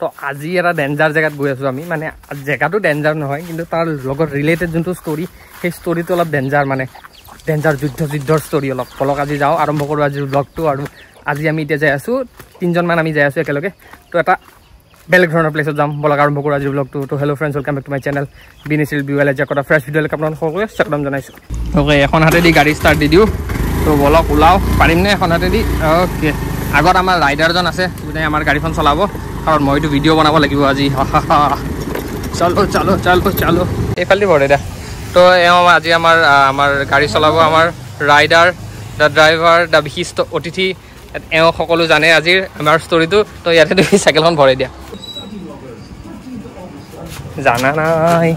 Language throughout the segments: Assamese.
তো আজি এটা ডেঞ্জাৰ জেগাত গৈ আছোঁ আমি। মানে জেগাটো ডেঞ্জাৰ নহয় কিন্তু তাৰ লগত ৰিলেটেড যোনটো ষ্টৰি সেই ষ্টৰিটো অলপ ডেঞ্জাৰ মানে ডেঞ্জাৰ যুদ্ধ যুদ্ধৰ ষ্টৰি অলপ। বলক আজি যাওঁ আৰম্ভ কৰোঁ আজিৰ ব্লগটো আৰু আজি আমি এতিয়া যাই আছোঁ তিনিজনমান আমি যাই আছোঁ একেলগে। তো এটা বেলেগ ধৰণৰ প্লেচত যাম বলক আৰম্ভ কৰোঁ আজিৰ ব্লগটো তো hello' friends welcome back to my channel বিনিছিল বিউএল এজা কৰা ফ্ৰেছ ভিডিঅ'লৈকে আপোনালোক সকলোকে স্বাগতম জনাইছোঁ। অ'কে এখন হাতেদি গাড়ী ষ্টাৰ্ট দি দিওঁ। তো বলক ওলাওঁ পাৰিমনে? এখন হাতেদি? অ'কে আগত আমাৰ ৰাইডাৰজন আছে যোনে আমাৰ গাড়ীখন চলাব। কাৰণ মইতো ভিডিঅ' বনাব লাগিব আজি। চালো চালো চালো চালো। এইফালেদি ভৰে দা তো এওঁ আজি আমাৰ আমাৰ গাড়ী চলাব আমাৰ ৰাইডাৰ দ্য ড্ৰাইভাৰ দ্য বিশিষ্ট অতিথি এওঁ সকলো জানে আজিৰ আমাৰ ষ্টৰিটো তো ইয়াতে তুমি চাইকেলখন ভৰাই দিয়া। জানা নাই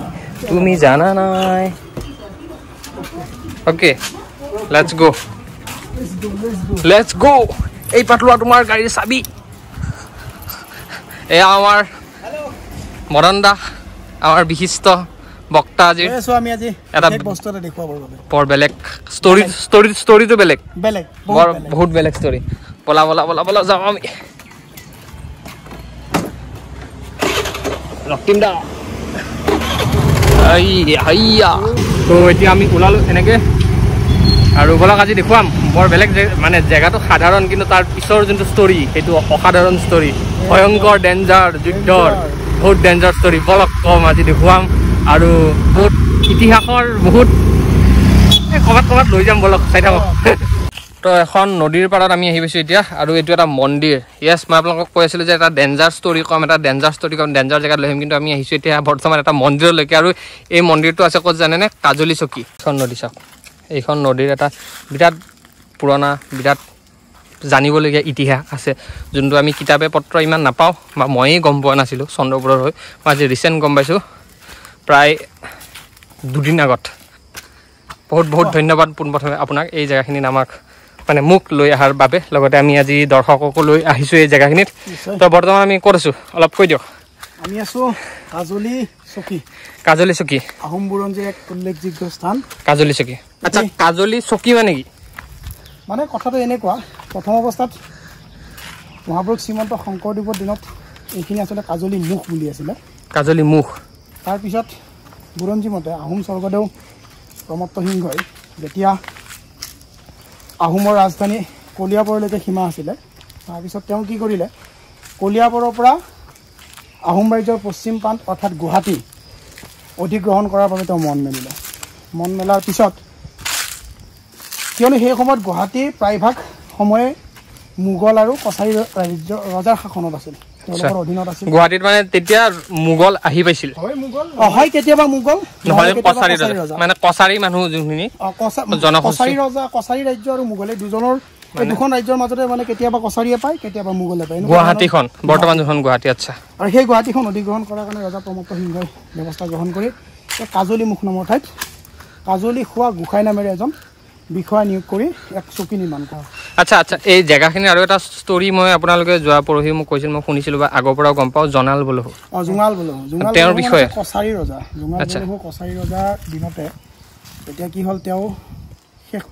তুমি জানা নাই। অ'কে লেটছ গ' লেটছ গ' এই পাতলোৱা তোমাৰ গাড়ীৰ চাবি। এয়া আমাৰ মদন দা আমাৰ বিশিষ্ট বক্তা আজি। এটা- বিশেষ বস্তু এটা দেখুৱাবৰ বাবে। বৰ বেলেগ ষ্টৰি ষ্টৰি ষ্টৰিটো বেলেগ। বেলেগ বৰ বহুত বেলেগ। ষ্টৰি বলা বলা বলা বলা যাওঁ আমি। ৰক্তিম দা। তো এতিয়া আমি ওলালোঁ এনেকৈ। আৰু বলক আজি দেখুৱাম। বৰ বেলেগ মানে জেগাটো সাধাৰণ কিন্তু তাৰ পিছৰ যোনটো ষ্টৰি সেইটো অসাধাৰণ ষ্টৰি ভয়ংকৰ ডেঞ্জাৰ যুদ্ধৰ বহুত ডেঞ্জাৰ ষ্টৰি কম আজি দেখুৱাম। আৰু বহুত ইতিহাসৰ বহুত ক'ৰবাত ক'ৰবাত লৈ যাম বলক চাই থাকক। তো এখন নদীৰ পাৰত আমি আহি পাইছোঁ এতিয়া আৰু এইটো এটা মন্দিৰ। য়েছ মই আপোনালোকক কৈ আছিলোঁ যে এটা ডেঞ্জাৰ ষ্টৰি ক'ম এটা ডেঞ্জাৰ ষ্টৰি ক'ম ডেঞ্জাৰ জেগাত লৈ আহিম কিন্তু আমি আহিছোঁ এতিয়া বৰ্তমান এটা মন্দিৰলৈকে আৰু এই মন্দিৰটো আছে ক'ত জানেনে? কাজলী চকী। এখন নদী চাওক। এইখন নদীৰ এটা বিৰাট পুৰণা বিৰাট জানিবলগীয়া ইতিহাস আছে যোনটো আমি কিতাপে পত্ৰ ইমান নাপাওঁ বা ময়েই গম পোৱা নাছিলোঁ চন্দ্ৰপুৰৰ হৈ। মই আজি ৰিচেণ্ট গম পাইছোঁ প্ৰায় দুদিন আগত। বহুত বহুত ধন্যবাদ পোনপ্ৰথমে আপোনাক এই জেগাখিনিত আমাক মানে মোক লৈ অহাৰ বাবে। লগতে আমি আজি দৰ্শককো লৈ আহিছোঁ এই জেগাখিনিত। তো বৰ্তমান আমি ক'ত আছোঁ? অলপ কৈ দিয়ক। আমি আছো কাজলী চকী। কাজলী চকী। আহোম বুৰঞ্জীৰ এক উল্লেখযোগ্য স্থান। কাজলী চকী। আচ্ছা কাজলী চকী মানে কি? মানে কথাটো এনেকুৱা প্ৰথম অৱস্থাত মহাপুৰুষ শ্ৰীমন্ত শংকৰদেৱৰ দিনত এইখিনি আচলতে কাজলী মুখ বুলি আছিলে। কাজলী মুখ। তাৰপিছত বুৰঞ্জী মতে আহোম স্বৰ্গদেউ প্ৰমত্ত সিংহই যেতিয়া আহোমৰ ৰাজধানী কলিয়াবৰলৈকে সীমা আছিলে তাৰপিছত তেওঁ কি কৰিলে? কলিয়াবৰৰ পৰা আহোম ৰাজ্যৰ পশ্চিম প্ৰান্ত অৰ্থাৎ গুৱাহাটী অধিগ্ৰহণ কৰাৰ বাবে তেওঁ মন মেলিলে। মন মেলাৰ পিছত কিয়নো সেই সময়ত গুৱাহাটী প্ৰায়ভাগ সময়ে মোগল আৰু কছাৰী ৰাজ্য ৰজাৰ শাসনত আছিল। তেওঁলোকৰ অধীনত আছিল। গুৱাহাটীত মানে তেতিয়া মোগল আহি পাইছিল। অ, হয় কেতিয়াবা মোগল নহয় কেতিয়াবা কছাৰী কছাৰী ৰজা। ৰজা। মানে কছাৰী মানুহ যোনখিনি অ, কছা- জনগোষ্ঠী। কছাৰী ৰজা কছাৰী ৰাজ্য আৰু মোগলে দুজনৰ এই দুখন ৰাজ্যৰ মাজতে মানে কেতিয়াবা কছাৰীয়ে পায় কেতিয়াবা মোগলে পায়। এনেকুৱা গুৱাহাটীখন বৰ্তমান যোনখন গুৱাহাটী আচ্ছা। ধৰণৰ- আৰু সেই গুৱাহাটীখন অধিগ্ৰহণ কৰাৰ কাৰণে ৰজা প্ৰমত্ত সিংহই ব্যৱস্থা গ্ৰহণ কৰি এই কাজলী মুখ নামৰ ঠাইত কাজলী খোৱা গোসাঁই নামেৰে এজন বিষয়া নিয়োগ কৰি এক চকী নিৰ্মাণ কৰা। আচ্ছা আচ্ছা এই জেগাখিনি আৰু এটা ষ্টৰি মই আপোনালোকে যোৱা পৰহি মোক কৈছিল মই শুনিছিলোঁ বা আগৰ পৰাও গম পাওঁ জনাল বোলো অ জোঙাল বলহু জোঙাল তেওঁৰ বলহু বিষয়ে? কছাৰী ৰজা জোঙাল। বলহু কছাৰী ৰজাৰ দিনতে এতিয়া কি হ'ল তেওঁ শেষ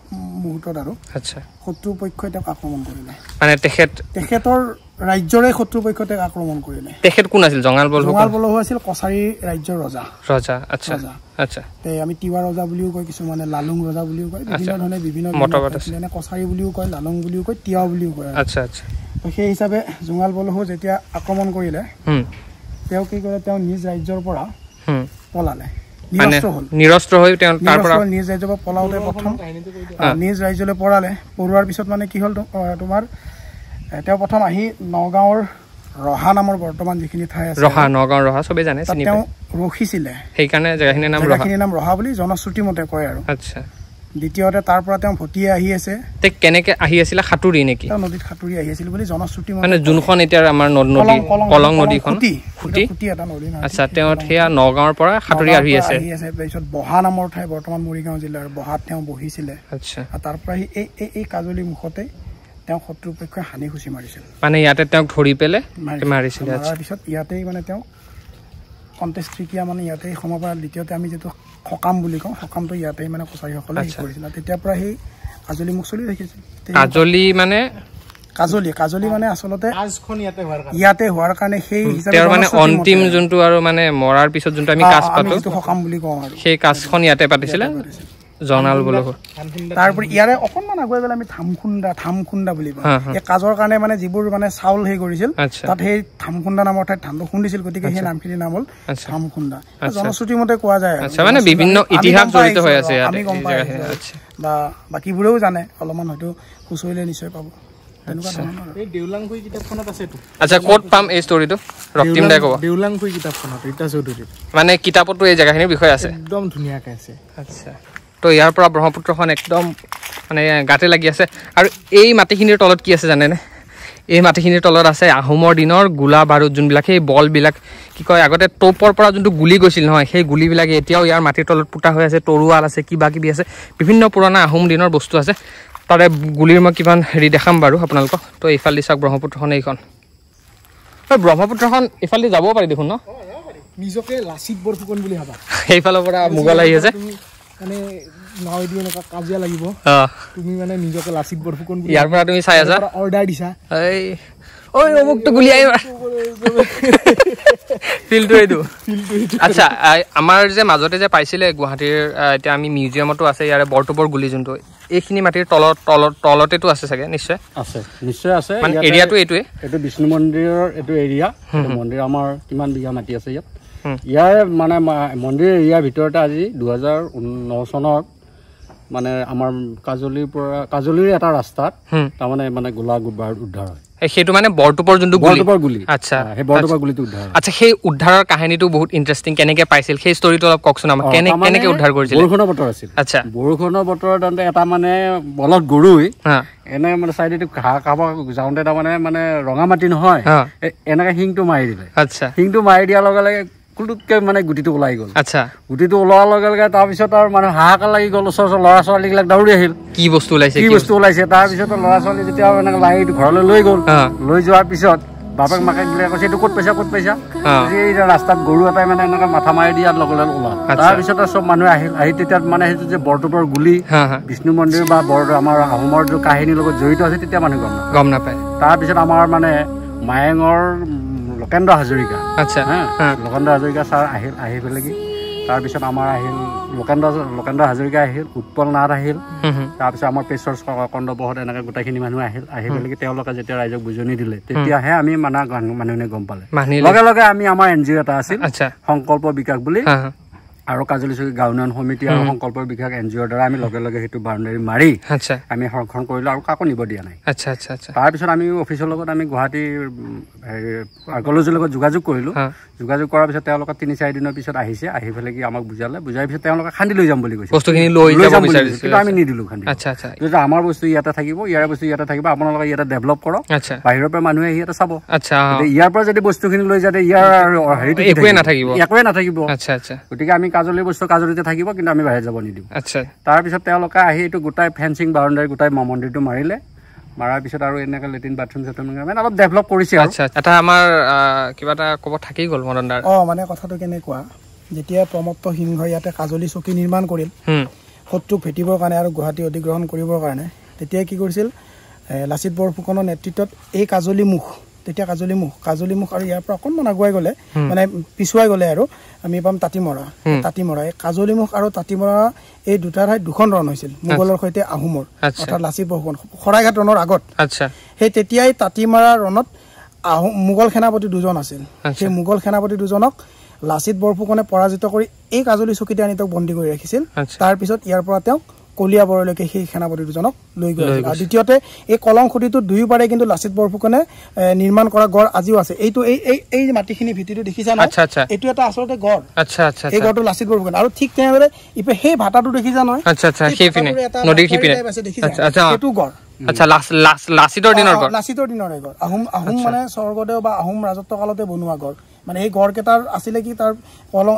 মুহূৰ্তত আৰু আচ্ছা শত্ৰুপক্ষই তেওঁক আক্ৰমণ কৰিলে মানে তেখেত তেখেতৰ ৰাজ্যৰে শত্ৰুপক্ষই তেওঁক আক্ৰমণ কৰিলে। তেখেত কোন আছিল? জঙাল বল জোঙাল বলহু আছিল কছাৰী ৰাজ্যৰ ৰজা। ৰজা আচ্ছা ৰজা। আচ্ছা। আমি তিৱা ৰজা বুলিও কয় কিছুমানে লালুং ৰজা বুলিও কয় বিভিন্ন। ধৰণে বিভিন্ন মতবাদ আছে। যেনে কছাৰী বুলিও কয় লালুং বুলিও কয় তিৱা বুলিও কয়। আচ্ছা আচ্ছা। সেই হিচাপে জোঙাল বলহু যেতিয়া আক্ৰমণ কৰিলে তেওঁ কি কৰে তেওঁ নিজ ৰাজ্যৰ পৰা পলালে। মানে নিৰস্ত্ৰ হ'ল। নিৰস্ত্ৰ হৈ তেওঁ তাৰ পৰা নিৰস্ত্ৰ নিজ ৰাজ্যৰ পৰা পলাওতে প্ৰথম আহ, নিজ ৰাজ্যলৈ পৰালে পৰোৱাৰ পিছত মানে কি হ'ল তোমাৰ তেওঁ প্ৰথম আহি নগাঁৱৰ ৰহা নামৰ বৰ্তমান যিখিনি ঠাই আছে ৰহা নগাঁও ৰহা চবেই জানে তেওঁ ৰখিছিলে। সেইকাৰণে জেগাখিনিৰ নাম জেগাখিনিৰ নাম ৰহা বুলি জনশ্ৰুতি মতে কয় আৰু। আচ্ছা। দ্বিতীয়তে তাৰ পৰা তেওঁ ভটিয়ে আহি আছে। তে কেনেকে আহি আছিলে? সাঁতুৰি নেকি? নদীত সাঁতুৰি আহি আছিল বুলি জনশ্ৰুতি মানে যোনখন এতিয়া আমাৰ নদ নদী কলং নদীখন খুটি। এটা নদী। আচ্ছা তেওঁ সেয়া নগাঁৱৰ পৰা সাঁতুৰি আহি আছে। আহি আছে। তাৰপিছত বহা নামৰ ঠাই বৰ্তমান মৰিগাঁও জিলাৰ বহাত তেওঁ বহিছিলে। আচ্ছা। তাৰ পৰা আহি এই এই- এই কাজলী মুখতে তেওঁ শত্ৰুপক্ষই হানি খুচি মাৰিছিল। মানে ইয়াতে তেওঁক ধৰি পেলাই মাৰিছিল। মাৰিছিলে আচ্ছা মৰাৰ পিছত ইয়াতেই মানে তেওঁ কণ্টেষ্ট্ৰিকীয়া মানে ইয়াতেই সমাৰ পৰা দ্বিতীয়তে আমি যিটো সকাম বুলি কওঁ সকামটো ইয়াতেই মানে কছাৰীসকলে আচ্ছা। কৰিছিল। তেতিয়াৰ পৰা সেই কাজলী মুখ চলি ৰাখিছিল কাজলী মানে? কাজলি কাজলি মানে আচলতে ইয়াতে হোৱাৰ কাৰণে। সেই হিচাপে মানে অন্তিম যোনটো আৰু মানে মৰাৰ পিছত যোনটো আমি কাজ পাতো সকাম বুলি কওঁ আৰু। সেই কাজখন ইয়াতে পাতিছিলে। জনাল বোলো তাৰপৰি ইয়াৰে অকণমান আগুৱাই গ'লে আমি থামখুন্দা থামখুন্দা বুলি কওঁ। এই কাজৰ কাৰণে মানে যিবোৰ মানে চাউল হেৰি কৰিছিল তাত সেই থামখুন্দা নামৰ ঠাইত ধানটো খুন্দিছিল গতিকে সেই নামখিনিৰ নাম হ'ল থামখুন্দা। আচ্ছা। জনশ্ৰুতিৰ মতে কোৱা যায় মানে জনশ্ৰুতি বিভিন্ন ইতিহাস জড়িত হৈ আছে আমি গম পাই বা বাকীবোৰেও জানে অলপমান হয়তো খুচৰিলে নিশ্চয় পাব। মানে কিতাপতো এই জেগাখিনিৰ বিষয়ে আছে। একদম ধুনীয়াকৈ আছে। আচ্ছা। তো ইয়াৰ পৰা ব্ৰহ্মপুত্ৰখন একদম মানে গাতে লাগি আছে। আৰু এই মাটিখিনিৰ তলত কি আছে জানেনে? এই মাটিখিনিৰ তলত আছে আহোমৰ দিনৰ গোলা বাৰুদ যোনবিলাক সেই বলবিলাক কি কয় আগতে তোপৰ পৰা যোনটো গুলি গৈছিল নহয় সেই গুলিবিলাক এতিয়াও ইয়াৰ মাটিৰ তলত পোতা হৈ আছে তৰোৱাল আছে কিবা কিবি আছে বিভিন্ন পুৰণা আহোম দিনৰ বস্তু আছে। তাৰে গুলিৰ মই কিমান হেৰি দেখাম বাৰু আপোনালোকক। তো এইফালে চাওক ব্ৰহ্মপুত্ৰখন এইখন। ঐ, ব্ৰহ্মপুত্ৰখন এইফালে যাবও পাৰি দেখোন ন? নিজকে লাচিত বৰফুকন বুলি ভাবা। সেইফালৰ পৰা মোগল আহি আছে। মানে নাৱেদি এনেকুৱা কাজিয়া লাগিব। তুমি মানে নিজকে লাচিত বৰফুকন ইয়াৰ পৰা তুমি চাই আছা? অৰ্ডাৰ দিছা। এই ঐ অমুকটো গুলি আহিব ফিল্ডটো এইটো। আচ্ছা আমাৰ যে মাজতে যে পাইছিলে গুৱাহাটীৰ এতিয়া আমি মিউজিয়ামতো আছে ইয়াৰে বৰটোবৰ গুলি যোনটো এইখিনি মাটিৰ তলত তলত তলতেতো আছে চাগে নিশ্চয়? আছে নিশ্চয় আছে। মানে এৰিয়াটো এইটোৱে? এইটো বিষ্ণু মন্দিৰৰ এইটো এৰিয়া মন্দিৰ আমাৰ কিমান বিঘা মাটি আছে ইয়াত। ইয়াৰ মানে মন্দিৰ এৰিয়াৰ ভিতৰতে আজি দুহেজাৰ ন চনত মানে আমাৰ কাজলিৰ পৰা কাজলিৰ এটা ৰাস্তাত। তাৰমানে মানে গোলা বাৰুদ উদ্ধাৰ হয়। সেইটো মানে বৰটোপৰ যোনটো বৰটোপৰ গুলি। আচ্ছা সেই বৰটোপৰ গুলিটো উদ্ধাৰ আচ্ছা সেই উদ্ধাৰৰ কাহিনীটো বহুত ইণ্টাৰেষ্টিং কেনেকে পাইছিল? সেই ষ্টৰিটো অলপ কওকচোন আমাক। অ, কেনে তাৰমানে কেনেকে উদ্ধাৰ কৰিছিল? বৰষুণৰ বতৰ আছিল। আচ্ছা। বৰষুণৰ বতৰত তাৰমানে এটা মানে বলত গৰুই হা। এনে মানে চাইডেদি ঘাঁহ খাব যাওঁতে তাৰমানে মানে ৰঙা মাটি নহয় এনেকে শিংটো মাৰি দিলে। আচ্ছা। শিংটো মাৰি দিয়াৰ লগে লগে কুলুককে মানে গুটিটো ওলাই গ'ল। আচ্ছা। গুটিটো ওলোৱাৰ লগে লগে তাৰপিছত আৰু মানে হাহাকাৰ লাগি গ'ল ওচৰ ওচৰ ল'ৰা ছোৱালীবিলাক দৌৰি আহিল। কি বস্তু ওলাইছে কি বস্তু ওলাইছে তাৰপিছত ল'ৰা ছোৱালী যেতিয়া এনেকে লাহি ঘৰলৈ লৈ গ'ল লৈ যোৱাৰ পিছত বাপেক মাকে দিলে কৈছে এইটো ক'ত পাইছা ক'ত পাইছা? এই ৰাস্তাত গৰু এটাই মানে এনেকে মাথা মাৰি দিয়াৰ লগে লগে ওলাল। তাৰপিছত চব মানুহে আহিল আহি তেতিয়া মানে সেইটো যে বৰটোপৰ গুলি বিষ্ণু মন্দিৰ বা বৰ আমাৰ আহোমৰ কাহিনীৰ লগত জড়িত আছে তেতিয়া মানুহ গম গম নাপায়। তাৰপিছত আমাৰ মানে মায়েঙৰ লোকেন্দ্ৰ হাজৰিকা। আচ্ছা লোকেন্দ্ৰ হাজৰিকা ছাৰ আহিল আহি পেলাই কি তাৰপিছত আমাৰ আহিল লোকেন্দ্ৰ লোকেন্দ্ৰ হাজৰিকা আহিল উৎপল নাথ আহিল। তাৰপিছত আমাৰ পেশ্বৰ কন্দপহত এনেকৈ গোটেইখিনি মানুহ আহিল। আহি পেলাই কি তেওঁলোকে যেতিয়া ৰাইজক বুজনি দিলে তেতিয়াহে আমি মানে মানুহে গম পালে। লগে লগে আমি আমাৰ এন জি অ' এটা আছিল সংকল্প বিকাশ বুলি। আৰু কাজলী চুকী গাঁও উন্নয়ন সমিতি আৰু সংকল্প বিকাশ এন জি অ'ৰ দ্বাৰা আমি লগে লগে সেইটো বাউণ্ডেৰী মাৰি আমি সংৰক্ষণ কৰিলোঁ আৰু কাকো নিব দিয়া নাই। আচ্ছা আচ্ছা আচ্ছা। তাৰপিছত আমি অফিচৰ লগত আমি গুৱাহাটীৰ আৰ্কলজিৰ লগত যোগাযোগ কৰিলোঁ। যোগাযোগ কৰাৰ পিছত তেওঁলোকে তিনি চাৰি দিনৰ পিছত আহিছে আহি পেলাই কি আমাক বুজালে বুজাৰ পিছত তেওঁলোকে খান্দি লৈ যাম বুলি কৈছে। বস্তুখিনি লৈ যাব যাম কিন্তু আমি নিদিলোঁ খান্দি। আচ্ছা আচ্ছা। আমাৰ বস্তু ইয়াতে থাকিব ইয়াৰ বস্তু ইয়াতে থাকিব আপোনালোকে ইয়াতে ডেভেলপ কৰক। বাহিৰৰ পৰা মানুহে আহি ইয়াতে চাব। আচ্ছা ইয়াৰ পৰা যদি বস্তুখিনি লৈ যাতে ইয়াৰ হেৰিটো একোৱে থাকিব? নাথাকিব। একোৱে নাথাকিব। আচ্ছা আচ্ছা। গতিকে আমি কাজলীৰ বস্তু কাজলীতে থাকিব কিন্তু আমি বাহিৰত যাব নিদিওঁ। আচ্ছা। তাৰপিছত তেওঁলোকে আহি এইটো গোটাই ফেঞ্চিং বাউণ্ডাৰী গোটাই ম- মন্দিৰটো মাৰিলে। মাৰাৰ পিছত আৰু এনেকৈ লেট্ৰিন বাথৰুম চাথৰুম মানে অলপ ডেভেলপ কৰিছে আচ্ছা এটা আমাৰ কিবা এটা ক'ব থাকি গ'ল মদন দাৰ। অ মানে কথাটো কেনেকুৱা যেতিয়া প্ৰমত্ত সিংহই ইয়াতে কাজলী চকী নিৰ্মাণ কৰিল হুম। শত্ৰুক ভেটিবৰ কাৰণে আৰু গুৱাহাটী অধিগ্ৰহণ কৰিবৰ কাৰণে তেতিয়াই কি কৰিছিল লাচিত বৰফুকনৰ নেতৃত্বত এই কাজলী মুখ তেতিয়া কাজলী মুখ কাজলী মুখ আৰু ইয়াৰ পৰা অকণমান আগুৱাই গ'লে মানে পিছুৱাই গ'লে আৰু আমি পাম তাঁতিমৰা তাঁতিমৰা এই কাজলী মুখ আৰু তাঁতিমৰা এই দুটা ঠাইত দুখন ৰণ হৈছিল মোগলৰ সৈতে আহোমৰ। অৰ্থাৎ লাচিত বৰফুকন শৰাইঘাট ৰণৰ আগত। আচ্ছা। সেই তেতিয়াই তাঁতিমাৰা ৰণত আহোম মোগল সেনাপতি দুজন আছিল। সেই মোগল সেনাপতি দুজনক লাচিত বৰফুকনে পৰাজিত কৰি এই কাজলী চকীতে আনি তেওঁক বন্দী কৰি ৰাখিছিল। তাৰপিছত ইয়াৰ পৰা তেওঁক কলিয়াবৰলৈকে সেই সেনাপতি দুজনক লৈ গৈ আছিল। আৰু দ্বিতীয়তে এই কলং খুঁটিটো দুয়োপাৰে কিন্তু লাচিত বৰফুকনে নিৰ্মাণ কৰা গড় আজিও আছে। এইটো এই এই মাটিখিনি ভিত্তিটো দেখিছা নহয়? এইটো এটা আচলতে গড়। আচ্ছা আচ্ছা এই গড়টো লাচিত বৰফুকন। আৰু ঠিক তেনেদৰে ইপিনে সেই ভাটাটো দেখিছা নহয়? আচ্ছা আচ্ছা সেইপিনে নদীৰ সিপিনে। সেইটো গড়। লাচিতৰ দিনৰ আহোম আহোম মানে স্বৰ্গদেউ বা আহোম ৰাজত্ব কালতে বনোৱা গড়। মানে এই গড় কেইটাৰ আছিলে কি তাৰ কলং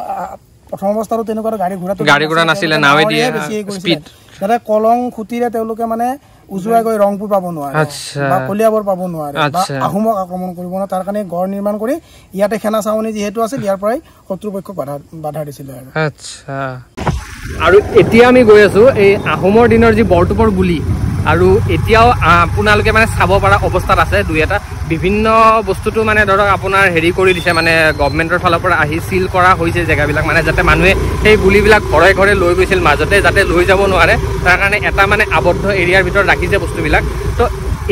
প্ৰথম অৱস্থাতো তেনেকুৱা গাড়ী ঘোঁৰা গাড়ী ঘোঁৰা নাছিলে। যাতে কলং খুটিৰে তেওঁলোকে মানে উজুৱাই গৈ ৰংপুৰ পাব নোৱাৰে। বা কলিয়াবৰ পাব নোৱাৰে বা। আহোমক আক্ৰমণ কৰিব নোৱাৰে তাৰ কাৰণে গড় নিৰ্মাণ কৰি ইয়াতে সেনা চাৱনি যিহেতু আছিল ইয়াৰ পৰাই শত্ৰুপক্ষক বাধা বাধা দিছিলে আৰু আচ্ছা আৰু এতিয়া আমি গৈ আছো এই আহোমৰ দিনৰ যি বৰটোপৰ গুলি আৰু এতিয়াও আপোনালোকে মানে চাব পৰা অৱস্থাত আছে দুই এটা। বিভিন্ন বস্তুটো মানে ধৰক আপোনাৰ হেৰি কৰি দিছে মানে গভমেণ্টৰ ফালৰ পৰা আহি চিল কৰা হৈছে জেগাবিলাক মানে যাতে মানুহে সেই গুলিবিলাক ঘৰে ঘৰে লৈ গৈছিল মাজতে যাতে লৈ যাব নোৱাৰে। তাৰ কাৰণে এটা মানে আবদ্ধ এৰিয়াৰ ভিতৰত ৰাখিছে বস্তুবিলাক। তো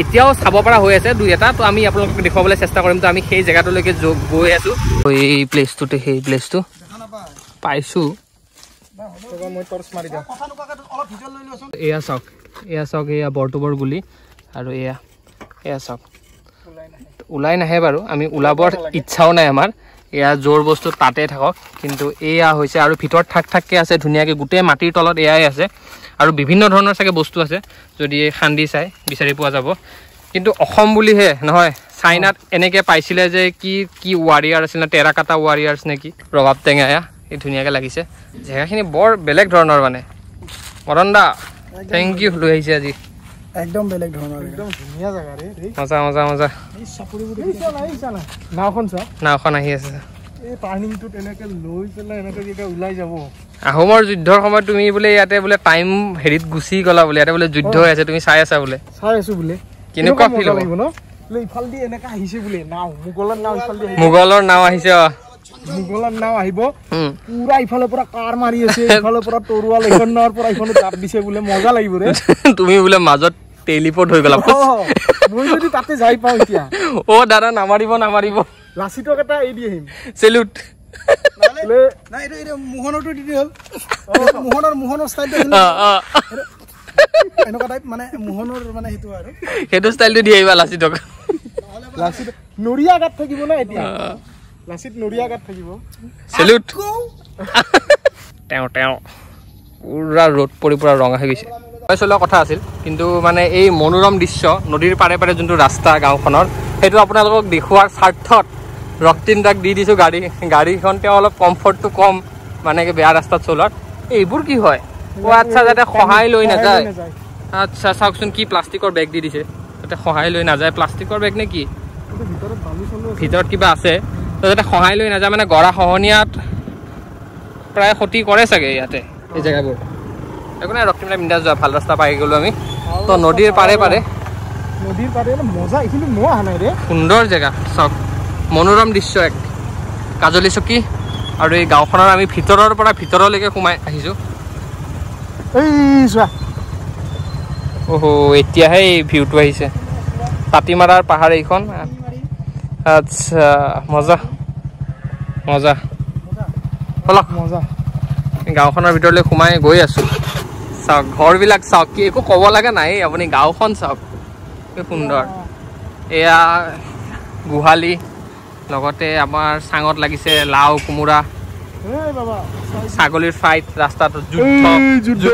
এতিয়াও চাব পৰা হৈ আছে দুই এটা। তো আমি আপোনালোকক দেখুৱাবলৈ চেষ্টা কৰিম। তো আমি সেই জেগাটোলৈকে গৈ আছোঁ। এই প্লেচটোতে সেই প্লেচটো পাইছোঁ। এয়া চাওক। এয়া চাওক এয়া বৰটোবৰ গুলি আৰু এয়া এয়া চাওক। ওলাই নাহে বাৰু আমি ওলাবৰ ইচ্ছাও নাই আমাৰ। এয়া জোৰ বস্তু তাতে থাকক কিন্তু এয়া হৈছে আৰু ভিতৰত থাক থাককৈ আছে ধুনীয়াকৈ গোটেই মাটিৰ তলত এয়াই আছে। আৰু বিভিন্ন ধৰণৰ চাগে বস্তু আছে যদি খান্দি চাই বিচাৰি পোৱা যাব। কিন্তু অসম বুলিহে নহয় চাইনাত এনেকৈ পাইছিলে যে কি কি ৱাৰিয়াৰ আছিল নে টেৰাকাটা ৱাৰিয়াৰ্ছ নে কি প্ৰভাৱ টেঙা এয়া এই ধুনীয়াকৈ লাগিছে। জেগাখিনি বৰ বেলেগ ধৰণৰ মানে। মদন দা থেংক ইউ লৈ আহিছে আজি একদম বেলেগ ধৰণৰ একদম ধুনীয়া জেগা ৰে দেই। মজা মজা মজা। এই চাপৰিবোৰ এই চা না এই চা না নাওখন চা নাওখন আহি আছে এই টাৰ্ণিংটোত এনেকে লৈ পেলাই এনেকে যেতিয়া ওলাই যাব। আহোমৰ যুদ্ধৰ সময়ত তুমি বোলে ইয়াতে বোলে টাইম হেৰিত গুচি গ'লা বোলে ইয়াতে বোলে যুদ্ধ হৈ আছে তুমি চাই আছা বোলে? চাই আছো বোলে। কেনেকুৱা feel হ'ব? ন? বোলে ইফালেদি এনেকে আহিছে বোলে নাও মোগলৰ নাও ইফালেদি আহিব মোগলৰ নাও আহিছে অ। মোগলৰ নাও আহিব। পুৰা ইফালৰ পৰা কাৰ মাৰি আছে ইফালৰ পৰা তৰোৱাল এখন নাৱৰ পৰা ইফালে জাপ দিছে বোলে মজা লাগিব ৰে। তুমি বোলে মাজত টেলিপৰ্ট হৈ গ'লা। মই যদি তাতে যাই পাওঁ এতিয়া। অ দাদা নামাৰিব নামাৰিব। লাচিতক এটা এৰি দি আহিম। চেলুট। বোলে নাই এইটো এইটো মোহনৰটো দি দিলে হ'ল। মোহনৰ মোহনৰ ষ্টাইলটো অ অ। এনেকুৱা টাইপ মানে মোহনৰ মানে সেইটো আৰু। সেইটো ষ্টাইলটো দি আহিবা লাচিতক। লাচিত নৰিয়া গাত থাকিব না এতিয়া। লাচিত নৰিয়া গাত থাকিব। চেলুট তেওঁ তেওঁ। পুৰা ৰ'দ পৰি পুৰা ৰঙা হৈ গৈছে। মই চলোৱা কথা আছিল কিন্তু মানে এই মনোৰম দৃশ্য নদীৰ পাৰে পাৰে যোনটো ৰাস্তা গাঁওখনৰ সেইটো আপোনালোকক দেখুওৱাৰ স্বাৰ্থত ৰক্তিম দাক দি দিছোঁ গাড়ী গাড়ীখন তেওঁ অলপ কমফৰ্টটো কম মানে বেয়া ৰাস্তাত চলোৱাত। এইবোৰ কি হয়? অ' আচ্ছা যাতে সহায় লৈ নাযায়। আচ্ছা চাওকচোন কি প্লাষ্টিকৰ বেগ দি দিছে। যাতে সহায় লৈ নাযায়। প্লাষ্টিকৰ বেগ নে কি? ভিতৰত চালু কিবা আছে। যাতে সহায় লৈ নাযায় মানে গৰা খহনীয়াত প্ৰায় ক্ষতি কৰে চাগে ইয়াতে। এই জেগাবোৰ। একো নাই ৰক্তিমলাই বিন্দাছ যোৱা ভাল ৰাস্তা পাই গ'লোঁ আমি। তো নদীৰ পাৰে পাৰে। নদীৰ পাৰে মজা এইখিনি মই অহা নাই ৰে। সুন্দৰ জেগা চাওক। মনোৰম দৃশ্য এক। কাজলী চকী আৰু এই গাঁওখনৰ আমি ভিতৰৰ পৰা ভিতৰলৈকে সোমাই আহিছোঁ। এই চোৱা। অহ' এতিয়াহে এই ভিউটো আহিছে। তাঁতিমাৰাৰ পাহাৰ এইখন। আচ্ছা মজা মজা ব'লক মজা গাঁওখনৰ ভিতৰলৈ সোমাই গৈ আছোঁ। চাওক ঘৰবিলাক চাওক কি একো ক'ব লগা নাই আপুনি গাঁওখন চাওক। কি সুন্দৰ। এয়া গোহালি লগতে আমাৰ চাঙত লাগিছে লাও কোমোৰা। ছাগলীৰ ফাইট ৰাস্তাটো যুদ্ধ যুদ্ধ।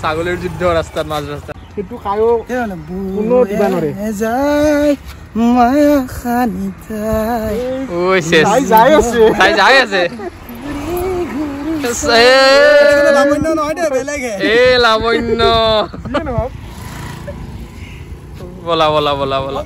ছাগলীৰ যুদ্ধ ৰাস্তাত মাজ ৰাস্তাত। সেইটো কায়ো কোনো দিবা নোৱাৰে। যায়। মায়া খানি তাই ঐ চেচ যাই যাই আছে। যাই নহয় দে এ যিয়ে নহওক ব'লা ব'লা ব'লা ব'লা।